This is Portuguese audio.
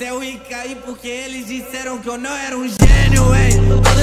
céu e caí porque eles disseram que eu não era um gênio, hein?